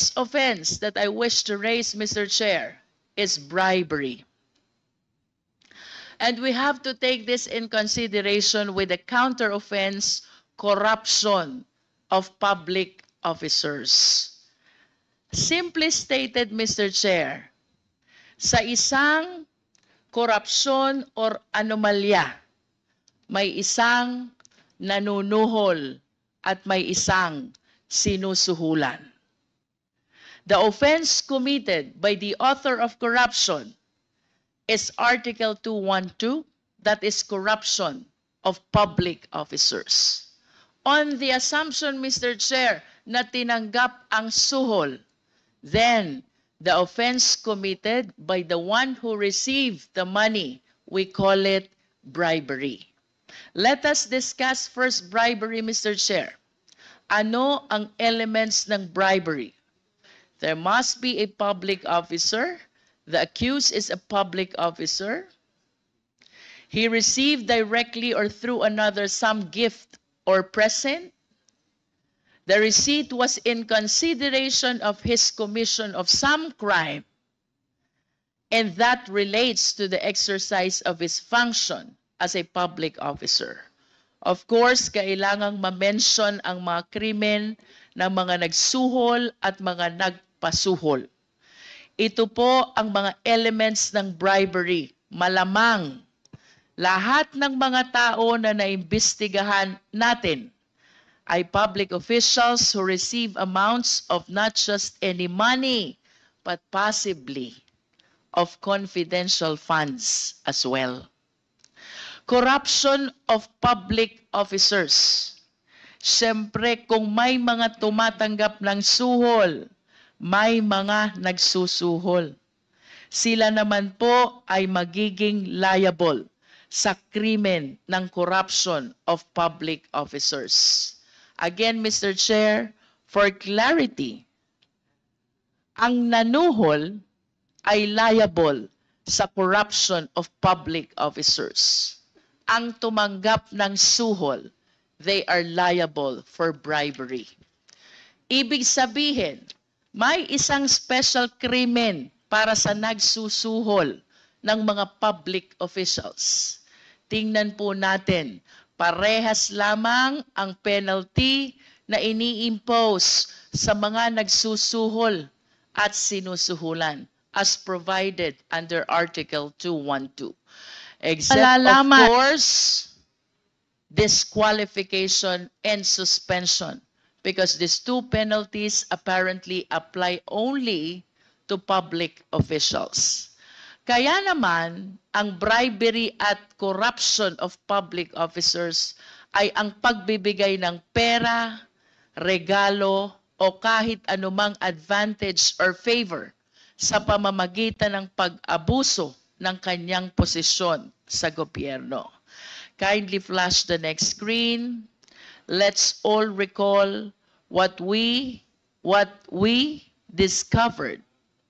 next offense that I wish to raise, Mr. Chair, is bribery. And we have to take this in consideration with the counter offense, corruption of public officers. Simply stated, Mr. Chair, sa isang korupsyon or anomalya, may isang nanunuhol at may isang sinusuhulan. The offense committed by the author of corruption is Article 212, that is corruption of public officers. On the assumption, Mr. Chair, na tinanggap ang suhol, then the offense committed by the one who received the money, we call it bribery. Let us discuss first bribery, Mr. Chair. Ano ang elements ng bribery? There must be a public officer. The accused is a public officer. He received directly or through another some gift or present. The receipt was in consideration of his commission of some crime, and that relates to the exercise of his function as a public officer. Of course, kailangang ma-mention ang mga krimen ng mga nagsuhol at mga nagpasuhol. Ito po ang mga elements ng bribery. Malamang lahat ng mga tao na naimbestigahan natin ay public officials who receive amounts of not just any money, but possibly of confidential funds as well. Corruption of public officers. Siyempre, kung may mga tumatanggap ng suhol, may mga nagsusuhol. Sila naman po ay magiging liable sa krimen ng corruption of public officers. Again, Mr. Chair, for clarity, ang nanuhol ay liable sa corruption of public officers ang tumanggap ng suhol, they are liable for bribery. Ibig sabihin, may isang special krimen para sa nagsusuhol ng mga public officials. Tingnan po natin, parehas lamang ang penalty na ini-impose sa mga nagsusuhol at sinusuhulan as provided under Article 212. Except, Malalaman. of course, disqualification and suspension because these two penalties apparently apply only to public officials. Kaya naman, ang bribery at corruption of public officers ay ang pagbibigay ng pera, regalo, o kahit anumang advantage or favor sa pamamagitan ng pag-abuso ng kanyang posisyon sa gobyerno. Kindly flash the next screen. Let's all recall what we what we discovered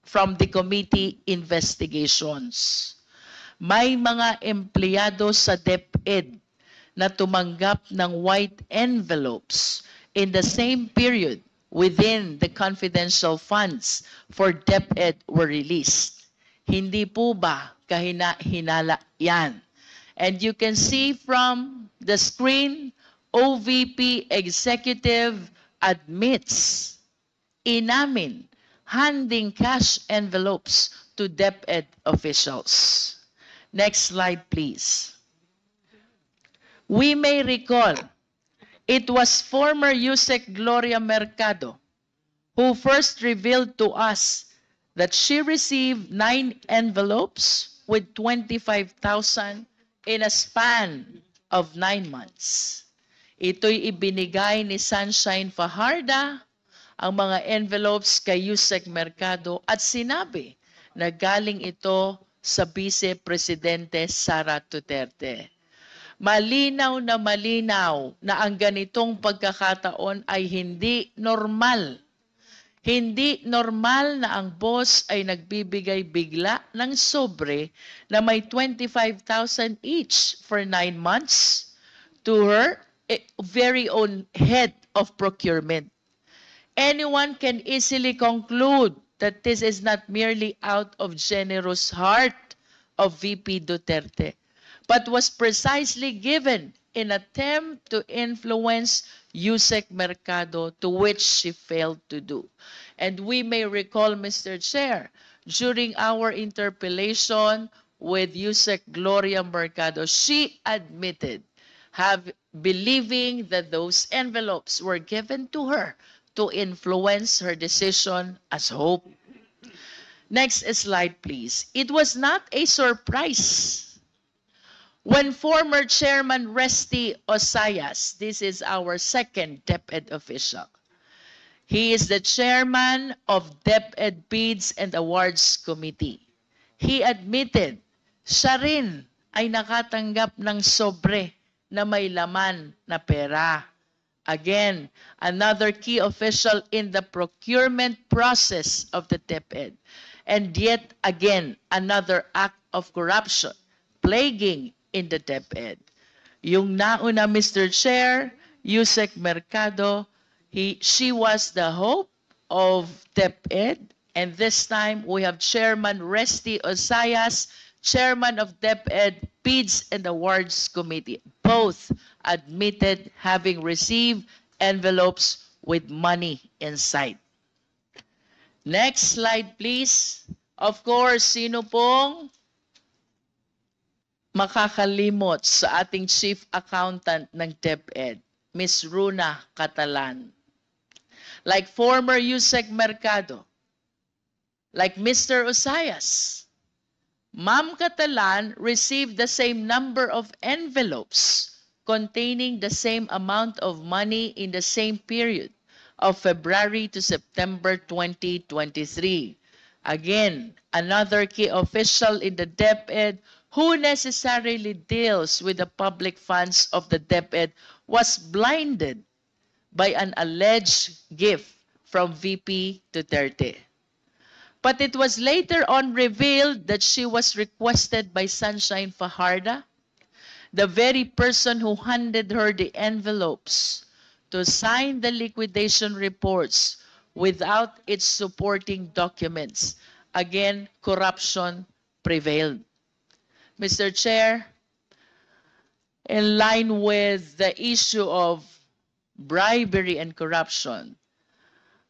from the committee investigations. May mga empleyado sa DepEd na tumanggap ng white envelopes in the same period within the confidential funds for DepEd were released. Hindi po ba kahina-hinala yan? And you can see from the screen, OVP executive admits, inamin, handing cash envelopes to DepEd officials. Next slide, please. We may recall it was former USEC Gloria Mercado who first revealed to us that she received nine envelopes with 25,000 in a span of nine months. Ito'y ibinigay ni Sunshine Fajarda ang mga envelopes kay Yusek Mercado at sinabi na galing ito sa Vice Presidente Sara Duterte. Malinaw na malinaw na ang ganitong pagkakataon ay hindi normal. Hindi normal na ang boss ay nagbibigay bigla ng sobre na may 25,000 each for nine months to her very own head of procurement. anyone can easily conclude that this is not merely out of generous heart of VP Duterte, but was precisely given in attempt to influence Yusek Mercado to which she failed to do. And we may recall, Mr. Chair, during our interpellation with Yusek Gloria Mercado, she admitted have believing that those envelopes were given to her to influence her decision as hope. Next slide, please. It was not a surprise when former Chairman Resty Osayas, this is our second DepEd official, he is the chairman of DepEd Bids and Awards Committee. He admitted siya rin ay nakatanggap ng sobre na may laman na pera. Again, another key official in the procurement process of the DepEd. And yet again, another act of corruption plaguing in the DepEd. Yung nauna, Mr. Chair, Yusek Mercado, he, she was the hope of DepEd. And this time, we have Chairman Resty Osayas, Chairman of DepEd Bids and Awards Committee. Both admitted having received envelopes with money inside. Next slide, please. Of course, sino pong makakalimot sa ating Chief Accountant ng DepEd, Ms. Runa Catalan. Like former Yusek Mercado, like Mr. Osayas, Ma'am Catalan received the same number of envelopes containing the same amount of money in the same period of February to September 2023. Again, another key official in the DepEd who necessarily deals with the public funds of the DepEd was blinded by an alleged gift from VP Duterte. But it was later on revealed that she was requested by Sunshine Fajarda, the very person who handed her the envelopes, to sign the liquidation reports without its supporting documents. Again, corruption prevailed. Mr. Chair, in line with the issue of bribery and corruption,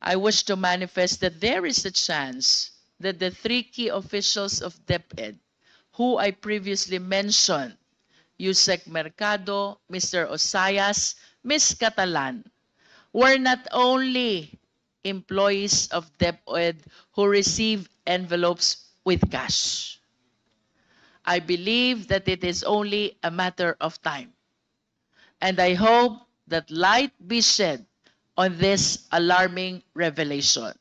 I wish to manifest that there is a chance that the three key officials of DepEd, who I previously mentioned, Yusek Mercado, Mr. Osayas, Ms. Catalan were not only employees of DepEd who receive envelopes with cash. I believe that it is only a matter of time. And I hope that light be shed on this alarming revelation.